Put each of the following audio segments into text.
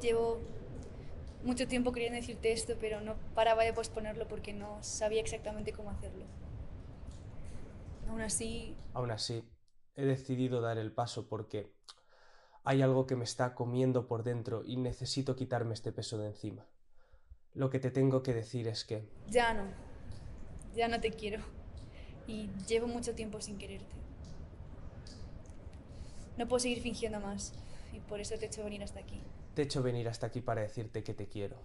Llevo mucho tiempo queriendo decirte esto, pero no paraba de posponerlo porque no sabía exactamente cómo hacerlo. Aún así, Aún así, he decidido dar el paso porque hay algo que me está comiendo por dentro y necesito quitarme este peso de encima. Lo que te tengo que decir es que ya no. Ya no te quiero. Y llevo mucho tiempo sin quererte. No puedo seguir fingiendo más. Y por eso te he hecho venir hasta aquí. Te he hecho venir hasta aquí para decirte que te quiero.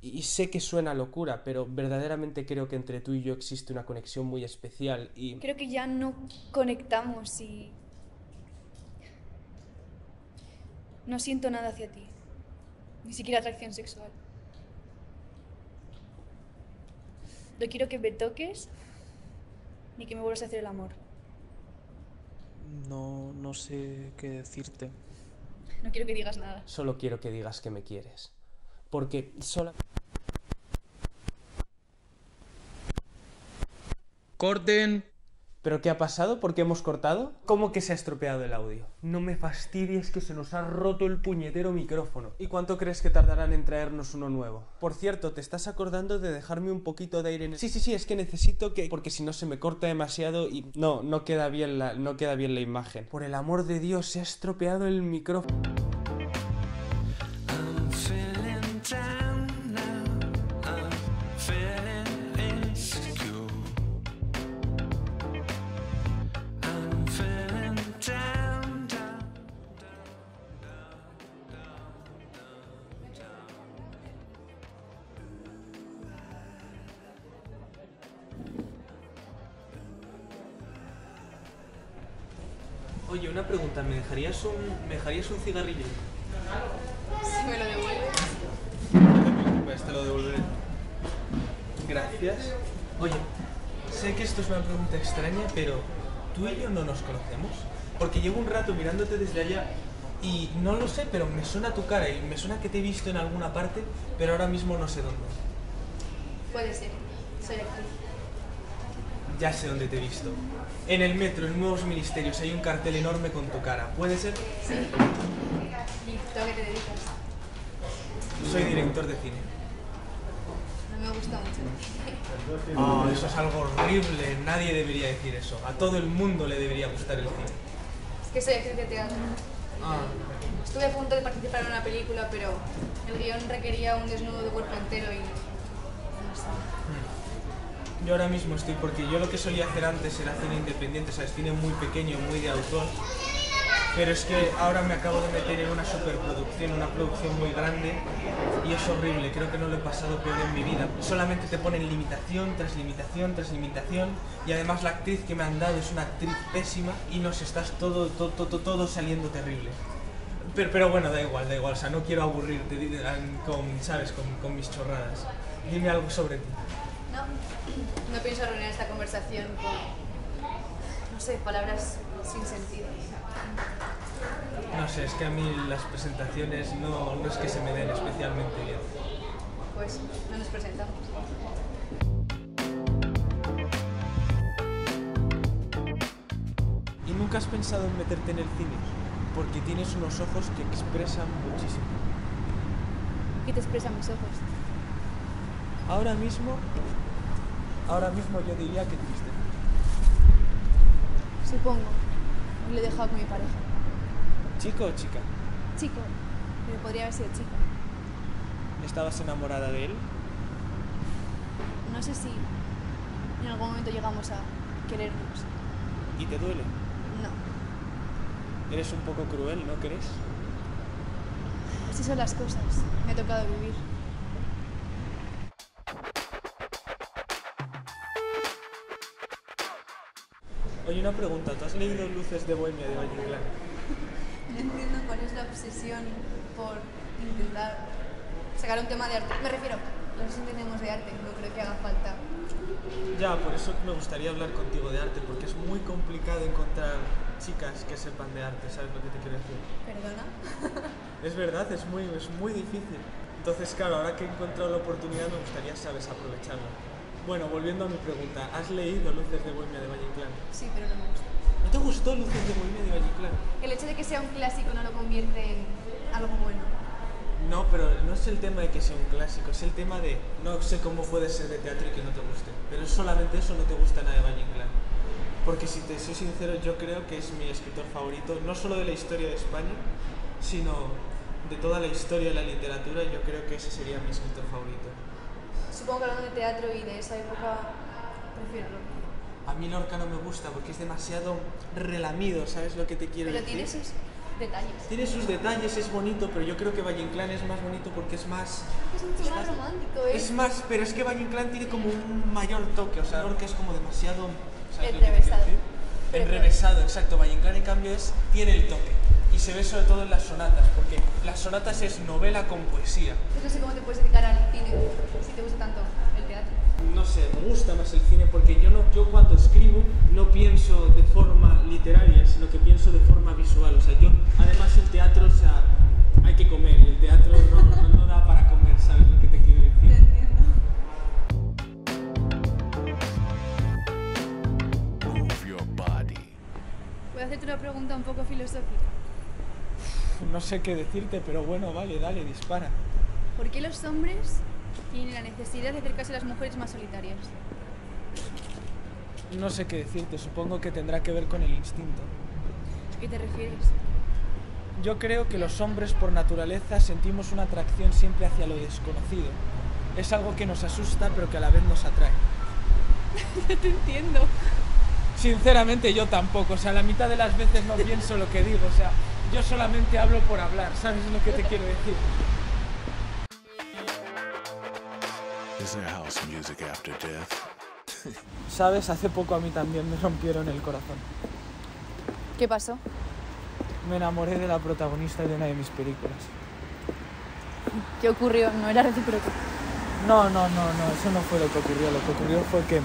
Y sé que suena locura, pero verdaderamente creo que entre tú y yo existe una conexión muy especial y... Creo que ya no conectamos y... No siento nada hacia ti. Ni siquiera atracción sexual. No quiero que me toques ni que me vuelvas a hacer el amor. No, no sé qué decirte. No quiero que digas nada. Solo quiero que digas que me quieres. Porque sola... ¡Corten! ¿Pero qué ha pasado? ¿Por qué hemos cortado? ¿Cómo que se ha estropeado el audio? No me fastidies que se nos ha roto el puñetero micrófono. ¿Y cuánto crees que tardarán en traernos uno nuevo? Por cierto, ¿te estás acordando de dejarme un poquito de aire en el... Sí, sí, sí, es que necesito que... Porque si no se me corta demasiado y... No, no queda bien la, no queda bien la imagen. Por el amor de Dios, se ha estropeado el micrófono. Oye, una pregunta, ¿me dejarías un, ¿me dejarías un cigarrillo? Si me lo devuelves. Pues te lo devolveré. Gracias. Oye, sé que esto es una pregunta extraña, pero ¿tú y yo no nos conocemos? Porque llevo un rato mirándote desde allá y no lo sé, pero me suena tu cara y me suena que te he visto en alguna parte, pero ahora mismo no sé dónde. Puede ser. Soy actriz. Ya sé dónde te he visto. En el metro, en Nuevos Ministerios, hay un cartel enorme con tu cara. ¿Puede ser? Sí. ¿Y tú a qué te dedicas? Soy director de cine. No me gusta mucho. Oh, eso es algo horrible. Nadie debería decir eso. A todo el mundo le debería gustar el cine. Es que soy actriz de teatro. Ah, Estuve a punto de participar en una película, pero el guion requería un desnudo de cuerpo entero y... No sé. Yo ahora mismo estoy, porque yo lo que solía hacer antes era cine independiente, o sea, cine muy pequeño, muy de autor. Pero es que ahora me acabo de meter en una superproducción, una producción muy grande y es horrible, creo que no lo he pasado peor en mi vida. Solamente te ponen limitación tras limitación tras limitación y además la actriz que me han dado es una actriz pésima y nos estás todo, todo, todo, todo saliendo terrible. Pero, pero bueno, da igual, da igual, o sea, no quiero aburrirte con, ¿sabes? Con, con mis chorradas. Dime algo sobre ti. No, no pienso arruinar esta conversación con, no sé, palabras sin sentido. No sé, es que a mí las presentaciones no, no es que se me den especialmente bien. Pues no nos presentamos. ¿Y nunca has pensado en meterte en el cine? Porque tienes unos ojos que expresan muchísimo. ¿Qué te expresan mis ojos? Ahora mismo, ahora mismo yo diría que triste. Supongo. Lo he dejado con mi pareja. ¿Chico o chica? Chico, pero podría haber sido chica. ¿Estabas enamorada de él? No sé si en algún momento llegamos a querernos. ¿Y te duele? No, Eres un poco cruel, ¿no crees? así son las cosas. Me ha tocado vivir. Oye, una pregunta, ¿tú has leído Luces de Bohemia de Valle Inclán? No entiendo cuál es la obsesión por intentar sacar un tema de arte. Me refiero, los entendemos de arte, no creo que haga falta. Ya, por eso me gustaría hablar contigo de arte, porque es muy complicado encontrar chicas que sepan de arte, ¿sabes lo que te quiero decir? ¿Perdona? Es verdad, es muy, es muy difícil. Entonces, claro, ahora que he encontrado la oportunidad me gustaría, sabes, aprovecharla. Bueno, volviendo a mi pregunta, ¿has leído Luces de Bohemia de Valle Inclán? Sí, pero no me gusta. ¿No te gustó Luces de Bohemia de Valle Inclán? El hecho de que sea un clásico no lo convierte en algo bueno. No, pero no es el tema de que sea un clásico, es el tema de no sé cómo puede ser de teatro y que no te guste. Pero solamente eso no te gusta nada de Valle Inclán. Porque si te soy sincero, yo creo que es mi escritor favorito, no solo de la historia de España, sino de toda la historia de la literatura, yo creo que ese sería mi escritor favorito. Supongo que hablando de teatro y de esa época, prefiero Lorca. A mí Lorca no me gusta porque es demasiado relamido, ¿sabes lo que te quiero Pero decir? tiene sus detalles. Tiene sus detalles, es bonito, pero yo creo que Valle Inclán es más bonito porque es más... Es mucho más romántico, ¿eh? Es más, pero es que Valle Inclán tiene como un mayor toque, o sea, Lorca es como demasiado... ¿sabes lo que te quiero Enrevesado. decir? Pero- Enrevesado, exacto. Valle Inclán, en cambio, es, tiene el toque. Se ve sobre todo en las sonatas, porque las sonatas es novela con poesía. Pues no sé cómo te puedes dedicar al cine si te gusta tanto el teatro. No sé, me gusta más el cine porque yo, no, yo cuando escribo no pienso de forma literaria, sino que pienso de forma visual. O sea, yo, además el teatro, o sea, hay que comer y el teatro no, no, no da para comer, ¿sabes lo que te quiero decir? Move your body. Voy a hacerte una pregunta un poco filosófica. No sé qué decirte, pero bueno, vale, dale, dispara. ¿Por qué los hombres tienen la necesidad de acercarse a las mujeres más solitarias? No sé qué decirte, supongo que tendrá que ver con el instinto. ¿A qué te refieres? Yo creo que los hombres por naturaleza sentimos una atracción siempre hacia lo desconocido. Es algo que nos asusta pero que a la vez nos atrae. No te entiendo. Sinceramente yo tampoco, o sea, la mitad de las veces no pienso lo que digo, o sea, yo solamente hablo por hablar, ¿sabes lo que te quiero decir? Is there house music after death? Sabes, hace poco a mí también me rompieron el corazón. ¿Qué pasó? Me enamoré de la protagonista de una de mis películas. ¿Qué ocurrió? No era recíproco. No, no, no, no, eso no fue lo que ocurrió. Lo que ocurrió fue que,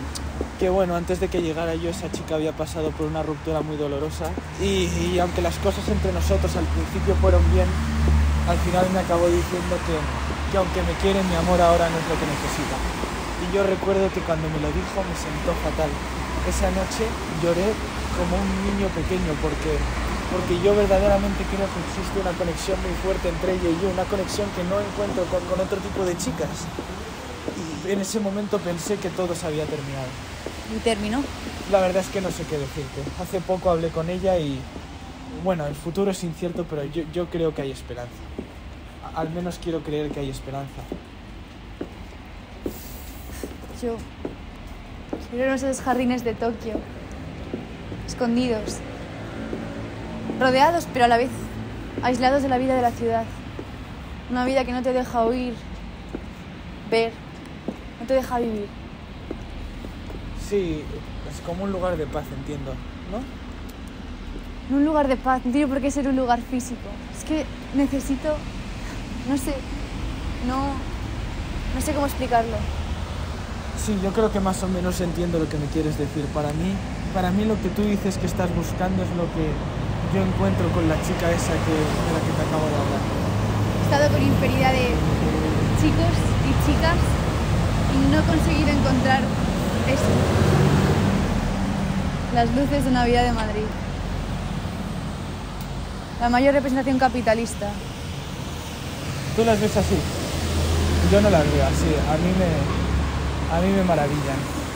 que bueno, antes de que llegara yo, esa chica había pasado por una ruptura muy dolorosa. Y, aunque las cosas entre nosotros al principio fueron bien, al final me acabó diciendo que, que aunque me quiere, mi amor ahora no es lo que necesita. Y yo recuerdo que cuando me lo dijo me sentó fatal. Esa noche lloré como un niño pequeño porque, porque yo verdaderamente creo que existe una conexión muy fuerte entre ella y yo, una conexión que no encuentro con, con otro tipo de chicas. En ese momento pensé que todo se había terminado. ¿Y terminó? La verdad es que no sé qué decirte. Hace poco hablé con ella y bueno, el futuro es incierto, pero yo, yo creo que hay esperanza. A- Al menos quiero creer que hay esperanza. Yo. Quiero en esos jardines de Tokio. Escondidos. Rodeados, pero a la vez aislados de la vida de la ciudad. Una vida que no te deja oír, ver, te deja vivir. Sí, es como un lugar de paz, entiendo, ¿no? No un lugar de paz, no tiene por qué ser un lugar físico. Es que necesito. No sé. No. No sé cómo explicarlo. Sí, yo creo que más o menos entiendo lo que me quieres decir. Para mí, para mí lo que tú dices que estás buscando es lo que yo encuentro con la chica esa que, de la que te acabo de hablar. He estado con infinidad de chicos y chicas no he conseguido encontrar eso. Las luces de Navidad de Madrid. La mayor representación capitalista. ¿Tú las ves así? Yo no las veo así. A mí me, a mí me maravillan.